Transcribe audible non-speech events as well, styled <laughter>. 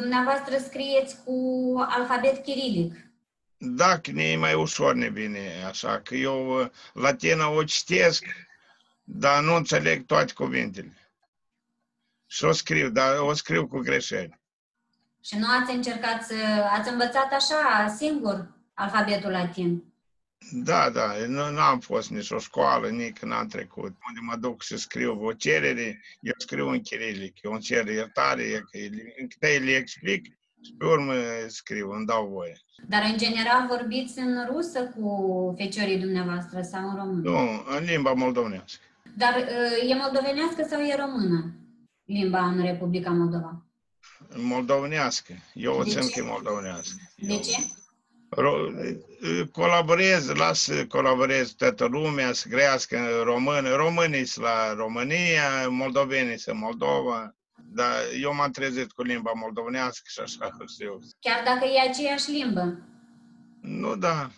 Dumneavoastră scrieți cu alfabet chirilic. Da, că ne e mai ușor ne vine așa, că eu uh, latina o citesc, dar nu înțeleg toate cuvintele. Și o scriu, dar o scriu cu greșeli. Și nu ați încercat să... Ați învățat așa, singur, alfabetul latin. Da, da, nu, nu am fost nici o școală, nici n-am trecut. Unde mă duc să scriu o cerere, eu scriu în chirilic, eu îmi cer iertare, că câte le explic și pe urmă scriu, îmi dau voie. Dar, în general, vorbiți în rusă cu feciorii dumneavoastră sau în română? Nu, în limba moldovenească. Dar uh, e moldovenească sau e română limba în Republica Moldova? Moldovenească. Eu o De țin ce? că e moldovenească. De Eu- ce? Ro- colaborez, las să colaborez toată lumea, să crească în română. Românii sunt la România, moldovenii sunt Moldova. Dar eu m-am trezit cu limba moldovenească și așa <laughs> știu. Chiar dacă e aceeași limbă. Nu, da.